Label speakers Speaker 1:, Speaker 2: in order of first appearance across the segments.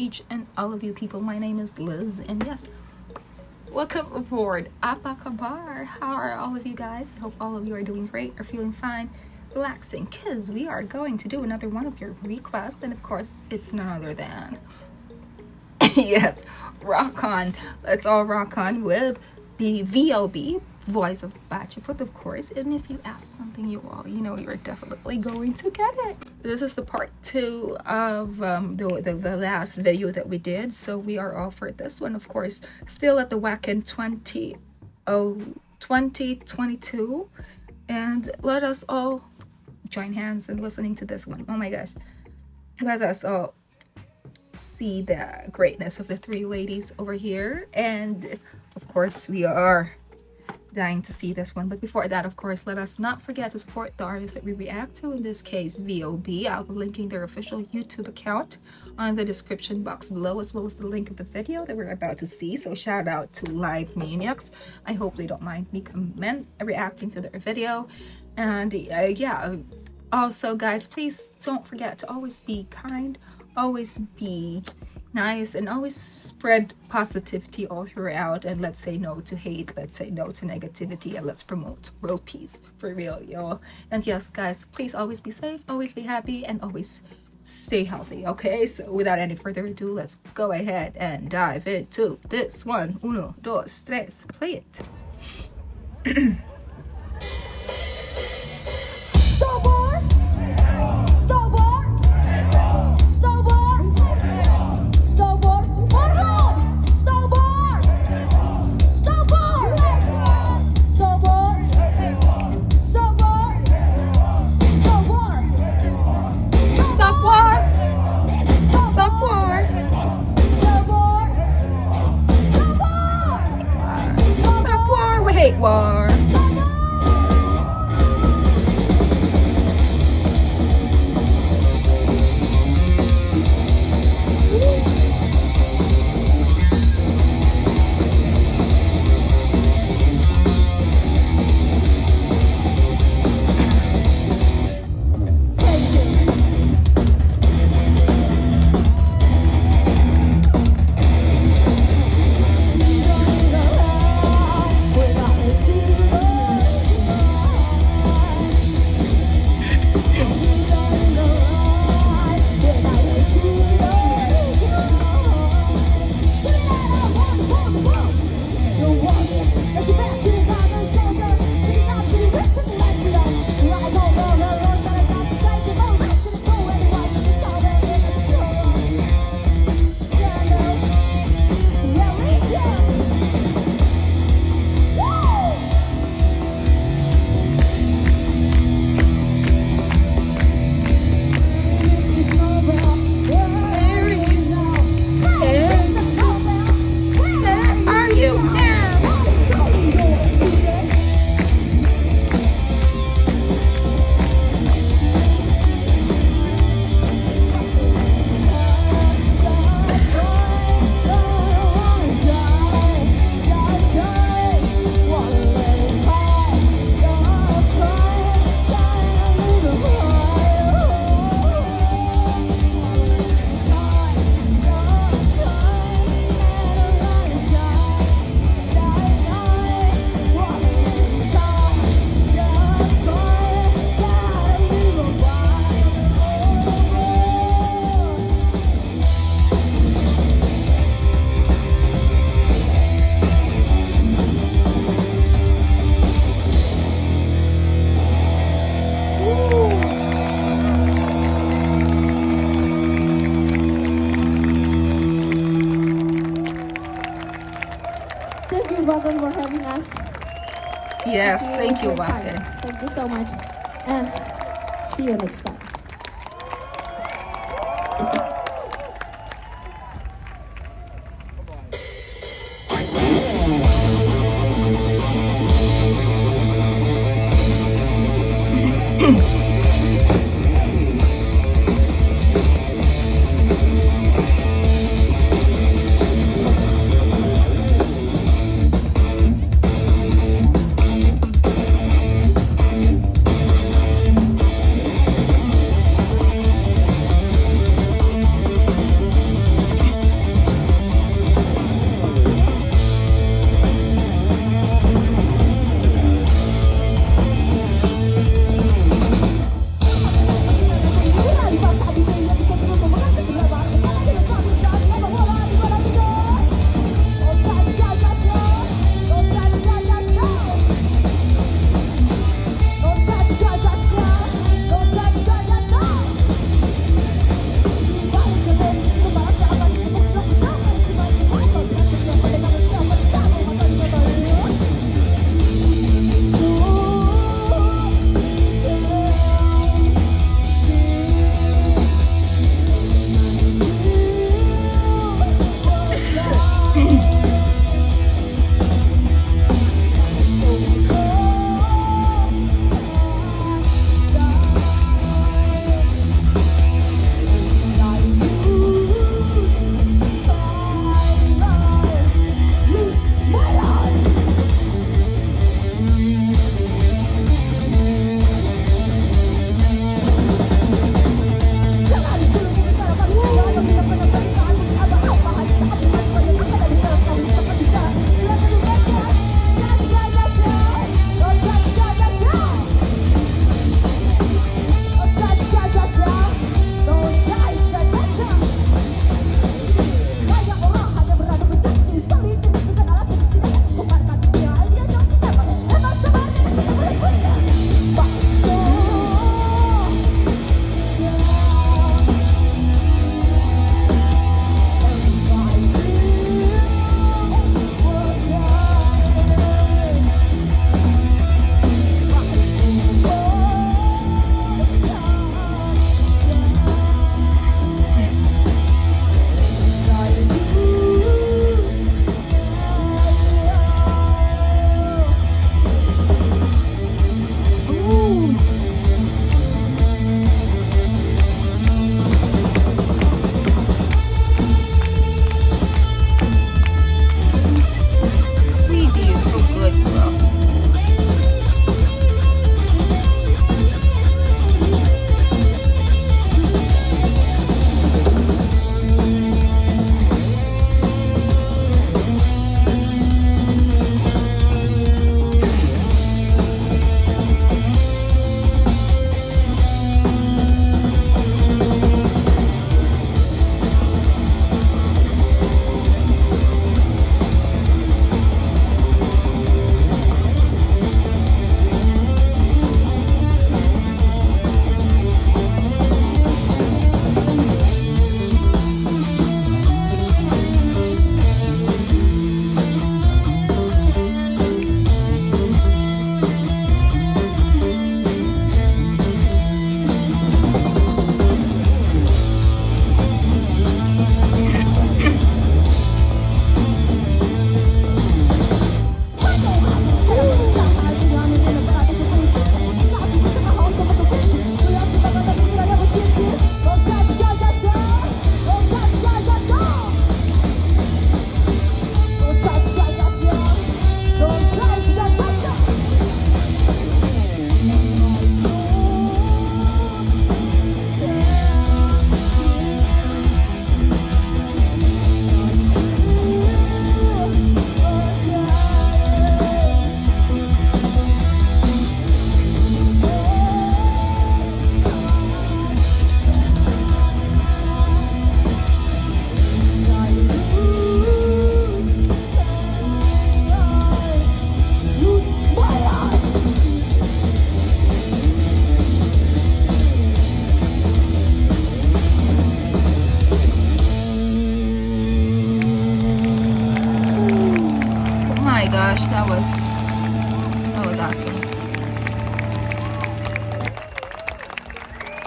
Speaker 1: each and all of you people. My name is Liz, and yes, welcome aboard Apakabar. How are all of you guys? I hope all of you are doing great, are feeling fine, relaxing, because we are going to do another one of your requests, and of course, it's none other than. yes, rock on. Let's all rock on with the VOB voice of Baceprot, of course. And if you ask something, you all, you know, you're definitely going to get it. This is the part two of um, the, the, the last video that we did. So we are all for this one, of course, still at the Wacken 20, oh, 2022. And let us all join hands in listening to this one. Oh my gosh. Let us all see the greatness of the three ladies over here. And of course, we are dying to see this one. But before that, of course, let us not forget to support the artists that we react to, in this case, VOB. I'll be linking their official YouTube account on the description box below, as well as the link of the video that we're about to see. So shout out to Live Maniacs. I hope they don't mind me comment reacting to their video. And uh, yeah, also, guys, please don't forget to always be kind, always be nice and always spread positivity all throughout and let's say no to hate let's say no to negativity and let's promote world peace for real y'all. And yes guys please always be safe always be happy and always stay healthy okay? So without any further ado let's go ahead and dive into this one. Uno dos tres play it walk. Thank you, Wacken, for having us. Yes, really thank you, Wacken.
Speaker 2: Thank you so much. And see you next time.
Speaker 1: Mm-hmm.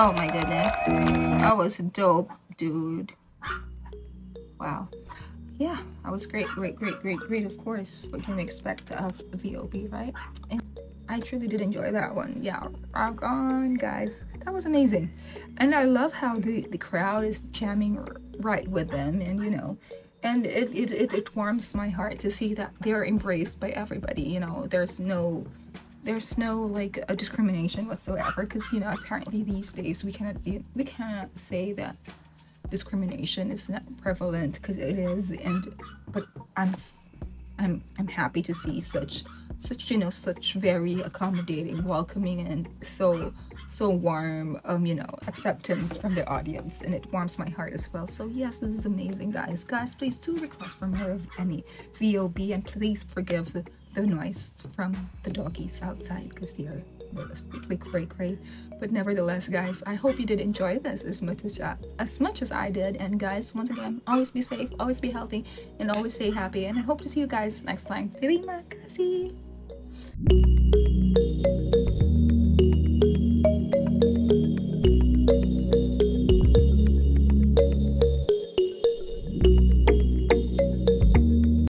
Speaker 1: Oh my goodness. That was dope, dude. Wow. Yeah, that was great, great, great, great, great, of course. What can we expect of VOB, right? And I truly did enjoy that one. Yeah, rock on, guys. That was amazing. And I love how the, the crowd is jamming right with them and, you know, and it, it, it, it warms my heart to see that they're embraced by everybody, you know, there's no there's no like a discrimination whatsoever because you know apparently these days we cannot we cannot say that discrimination is not prevalent because it is and but i'm i'm i'm happy to see such such you know such very accommodating welcoming and so so warm um you know acceptance from the audience and it warms my heart as well. So yes this is amazing guys. Guys please do request for more of any vob and please forgive the noise from the doggies outside because they are realistically cray cray. But nevertheless guys i hope you did enjoy this as much as I, as much as i did. And guys once again always be safe always be healthy and always stay happy. And i hope to see you guys next time